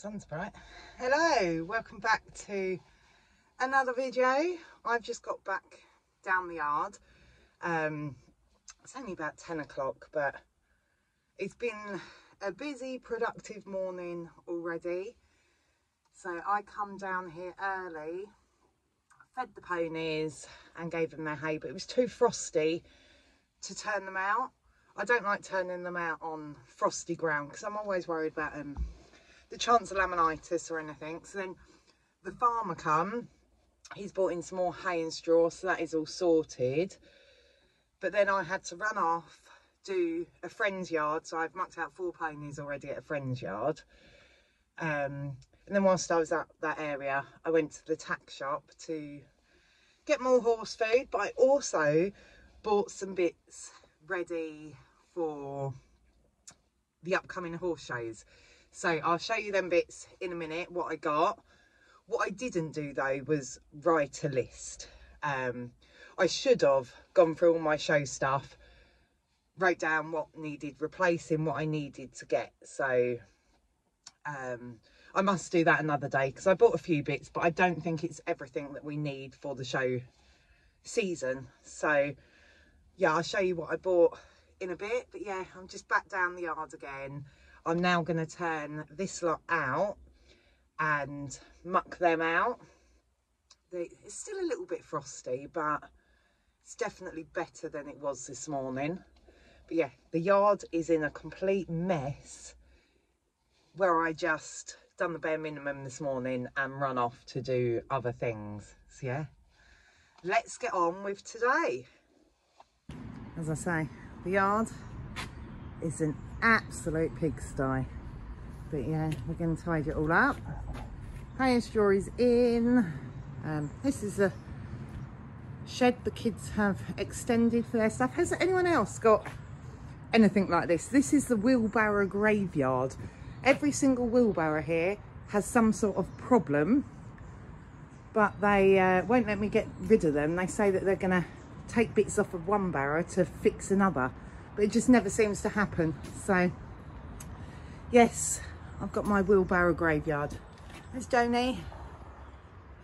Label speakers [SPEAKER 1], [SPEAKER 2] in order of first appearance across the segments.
[SPEAKER 1] sun's bright. Hello, welcome back to another video. I've just got back down the yard. Um, it's only about 10 o'clock, but it's been a busy, productive morning already. So I come down here early, fed the ponies and gave them their hay, but it was too frosty to turn them out. I don't like turning them out on frosty ground because I'm always worried about um, the chance of laminitis or anything. So then the farmer come, he's brought in some more hay and straw, so that is all sorted. But then I had to run off, do a friend's yard. So I've mucked out four ponies already at a friend's yard. Um, and then whilst I was at that area, I went to the tack shop to get more horse food, but I also bought some bits ready for the upcoming horse shows. So I'll show you them bits in a minute, what I got. What I didn't do though was write a list. Um, I should have gone through all my show stuff, wrote down what needed replacing, what I needed to get. So um, I must do that another day because I bought a few bits, but I don't think it's everything that we need for the show season. So yeah, I'll show you what I bought in a bit. But yeah, I'm just back down the yard again. I'm now going to turn this lot out and muck them out. It's still a little bit frosty, but it's definitely better than it was this morning. But yeah, the yard is in a complete mess where I just done the bare minimum this morning and run off to do other things. So yeah, let's get on with today. As I say, the yard is an absolute pigsty. But yeah, we're going to tidy it all up. And is in. Um, this is a shed the kids have extended for their stuff. Has anyone else got anything like this? This is the wheelbarrow graveyard. Every single wheelbarrow here has some sort of problem, but they uh, won't let me get rid of them. They say that they're going to take bits off of one barrow to fix another but it just never seems to happen. So yes I've got my wheelbarrow graveyard. There's Donny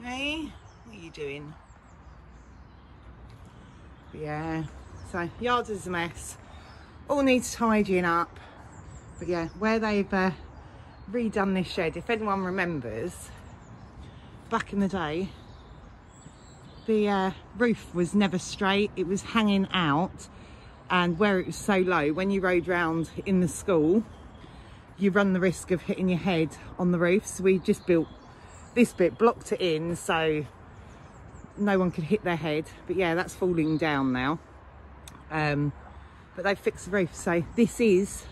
[SPEAKER 1] hey what are you doing? Yeah so yard is a mess. All needs tidying up. But yeah where they've uh, redone this shed if anyone remembers back in the day the uh, roof was never straight. It was hanging out and where it was so low when you rode round in the school you run the risk of hitting your head on the roof so we just built this bit blocked it in so no one could hit their head. But yeah that's falling down now. Um, but they fixed the roof so this is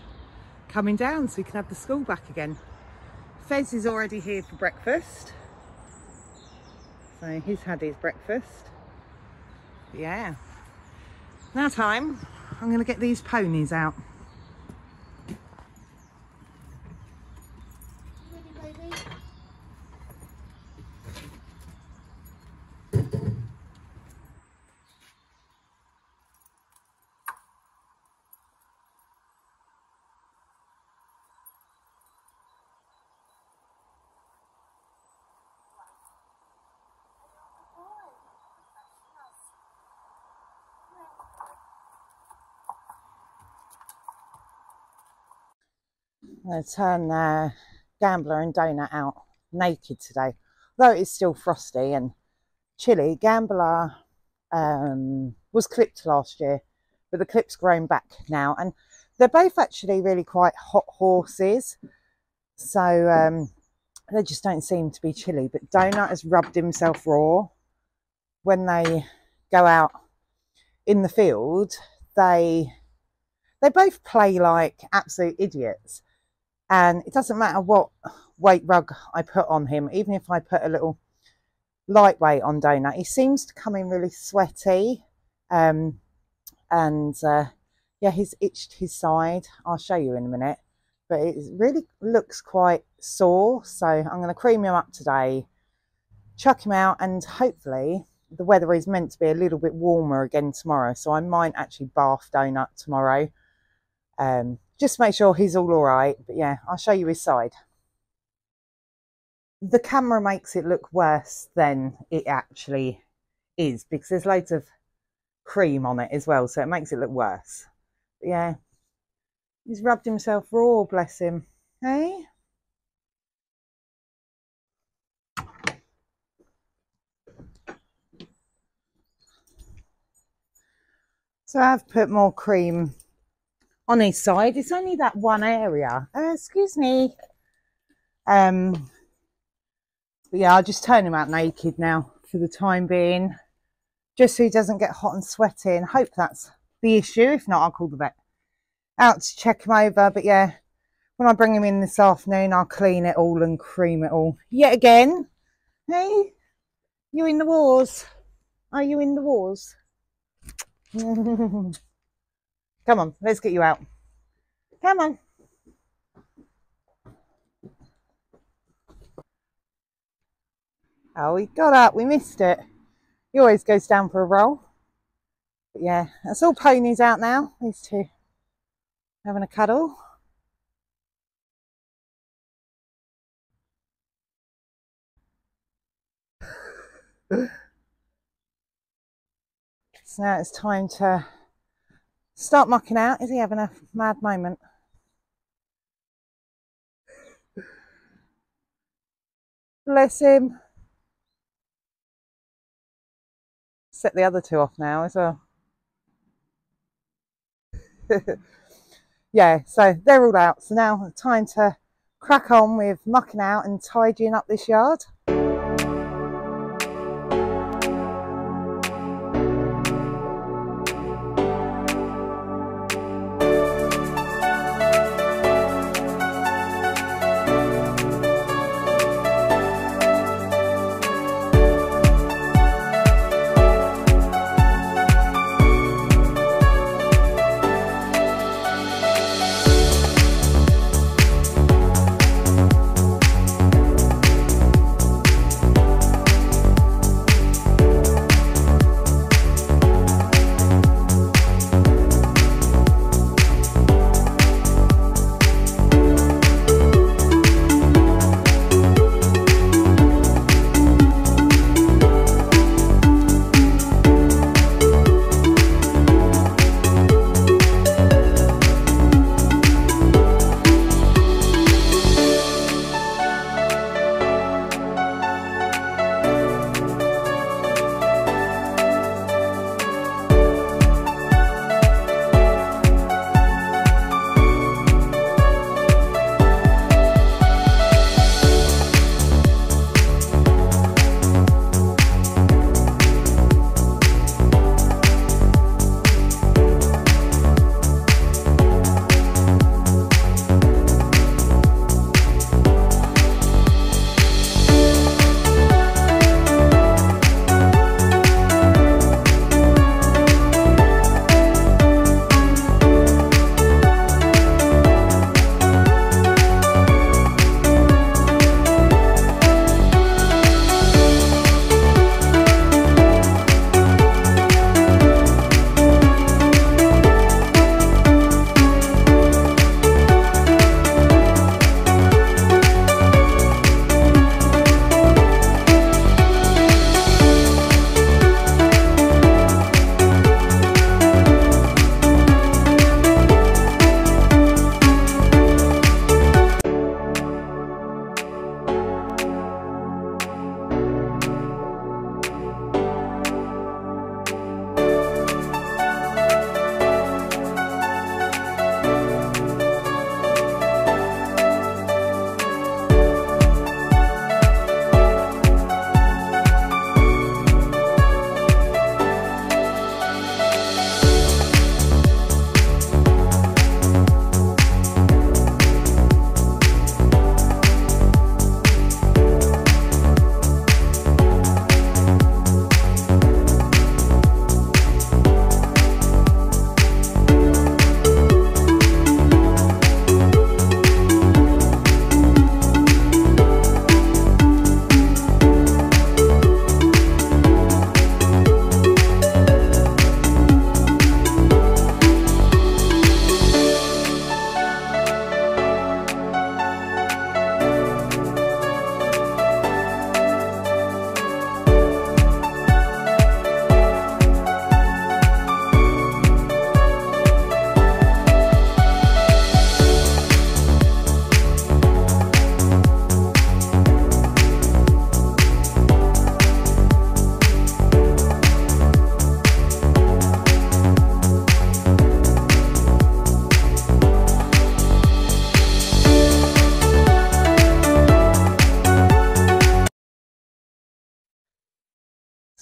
[SPEAKER 1] coming down so we can have the school back again. Fez is already here for breakfast. So he's had his breakfast. Yeah. Now time I'm going to get these ponies out. I'm going to turn uh, Gambler and Donut out naked today. Though it's still frosty and chilly, Gambler um, was clipped last year, but the clip's grown back now. And they're both actually really quite hot horses. So um, they just don't seem to be chilly. But Donut has rubbed himself raw. When they go out in the field, they they both play like absolute idiots and it doesn't matter what weight rug I put on him even if I put a little lightweight on Donut he seems to come in really sweaty um, and uh, yeah he's itched his side. I'll show you in a minute. But it really looks quite sore so I'm going to cream him up today chuck him out and hopefully the weather is meant to be a little bit warmer again tomorrow so I might actually bath Donut tomorrow. Um, just make sure he's all all right. But yeah, I'll show you his side. the camera makes it look worse than it actually is because there's loads of cream on it as well, so it makes it look worse. But yeah, he's rubbed himself raw, bless him. Hey? So I've put more cream on his side. It's only that one area. Uh, excuse me. Um, but yeah, I'll just turn him out naked now for the time being, just so he doesn't get hot and sweaty. And hope that's the issue. If not, I'll call the vet out to check him over. But yeah, when I bring him in this afternoon, I'll clean it all and cream it all yet again. Hey, you in the wars? Are you in the wars? Come on, let's get you out. Come on. Oh, we got up. We missed it. He always goes down for a roll. But yeah, that's all ponies out now. These two having a cuddle. so now it's time to start mucking out. Is he having a mad moment? Bless him. set the other two off now as well. yeah, so they're all out. So now time to crack on with mucking out and tidying up this yard.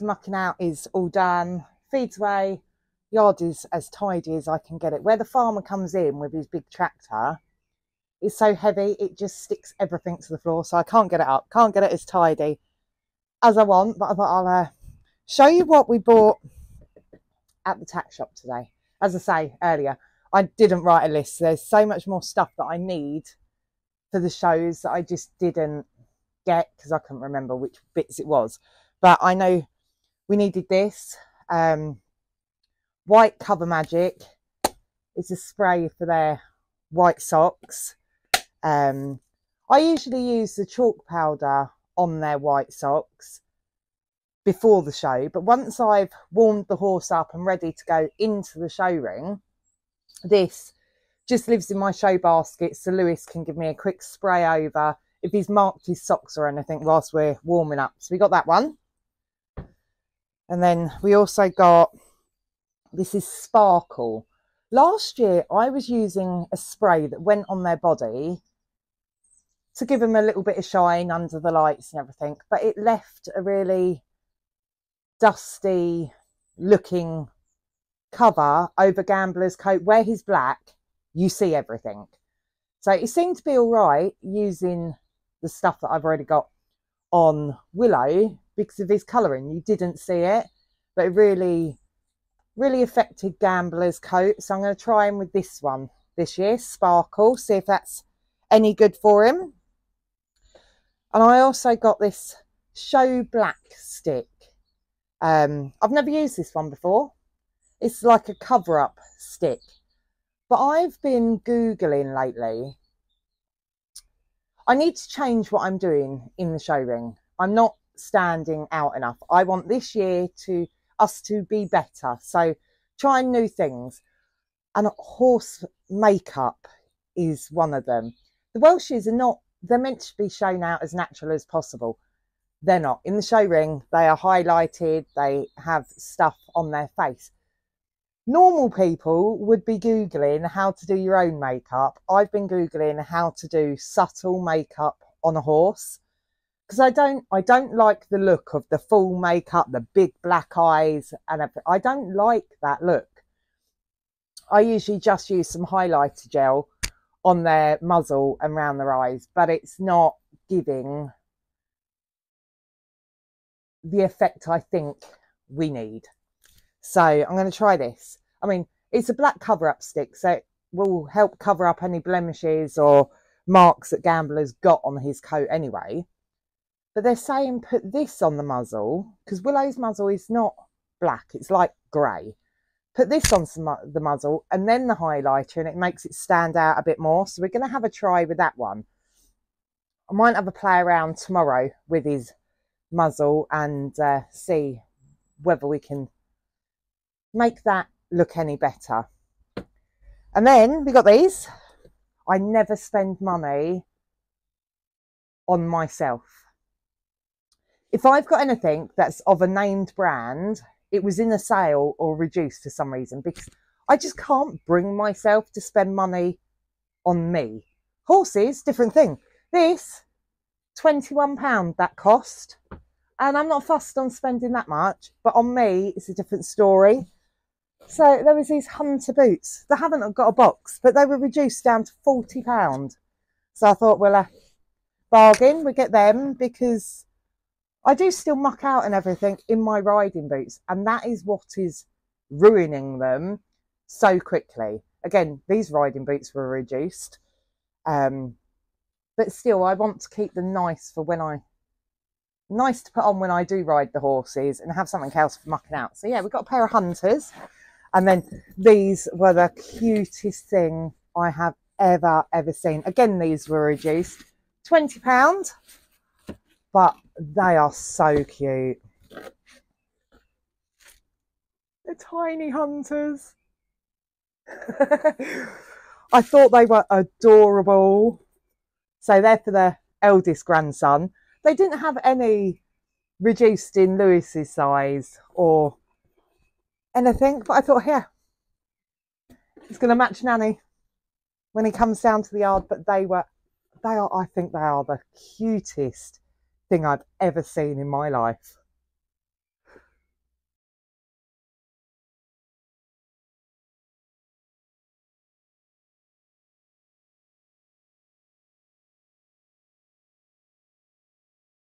[SPEAKER 1] The mucking out is all done. Feeds away. Yard is as tidy as I can get it. Where the farmer comes in with his big tractor, it's so heavy it just sticks everything to the floor. So I can't get it up. Can't get it as tidy as I want. But I thought I'll uh, show you what we bought at the tack shop today. As I say earlier, I didn't write a list. There's so much more stuff that I need for the shows that I just didn't get because I couldn't remember which bits it was. But I know we needed this. Um, white cover magic. It's a spray for their white socks. Um, I usually use the chalk powder on their white socks before the show, but once I've warmed the horse up and ready to go into the show ring, this just lives in my show basket so Lewis can give me a quick spray over if he's marked his socks or anything whilst we're warming up. So we got that one. And then we also got, this is Sparkle. Last year I was using a spray that went on their body to give them a little bit of shine under the lights and everything, but it left a really dusty looking cover over Gambler's coat. Where he's black, you see everything. So it seemed to be all right using the stuff that I've already got on Willow because of his colouring. You didn't see it, but it really, really affected Gambler's coat. So I'm going to try him with this one this year, Sparkle, see if that's any good for him. And I also got this Show Black stick. Um, I've never used this one before. It's like a cover up stick. But I've been Googling lately. I need to change what I'm doing in the show ring. I'm not standing out enough. I want this year to us to be better. So trying new things. And horse makeup is one of them. The Welshies are not, they're meant to be shown out as natural as possible. They're not. In the show ring, they are highlighted, they have stuff on their face normal people would be googling how to do your own makeup i've been googling how to do subtle makeup on a horse because i don't i don't like the look of the full makeup the big black eyes and i don't like that look i usually just use some highlighter gel on their muzzle and around their eyes but it's not giving the effect i think we need so I'm going to try this. I mean, it's a black cover up stick, so it will help cover up any blemishes or marks that Gambler's got on his coat anyway. But they're saying put this on the muzzle because Willow's muzzle is not black, it's like grey. Put this on some, the muzzle and then the highlighter, and it makes it stand out a bit more. So we're going to have a try with that one. I might have a play around tomorrow with his muzzle and uh, see whether we can make that look any better. And then we got these. I never spend money on myself. If I've got anything that's of a named brand, it was in a sale or reduced for some reason because I just can't bring myself to spend money on me. Horses, different thing. This, £21 that cost. And I'm not fussed on spending that much, but on me, it's a different story. So there was these Hunter boots. They haven't got a box, but they were reduced down to £40. So I thought, well, a bargain, we get them because I do still muck out and everything in my riding boots. And that is what is ruining them so quickly. Again, these riding boots were reduced. Um, but still, I want to keep them nice for when I nice to put on when I do ride the horses and have something else for mucking out. So yeah, we've got a pair of hunters. And then these were the cutest thing I have ever, ever seen. Again, these were reduced. £20, but they are so cute. They're tiny hunters. I thought they were adorable. So they're for the eldest grandson. They didn't have any reduced in Lewis's size or anything, but I thought, yeah, it's going to match Nanny when he comes down to the yard. But they were, they are, I think they are the cutest thing I've ever seen in my life.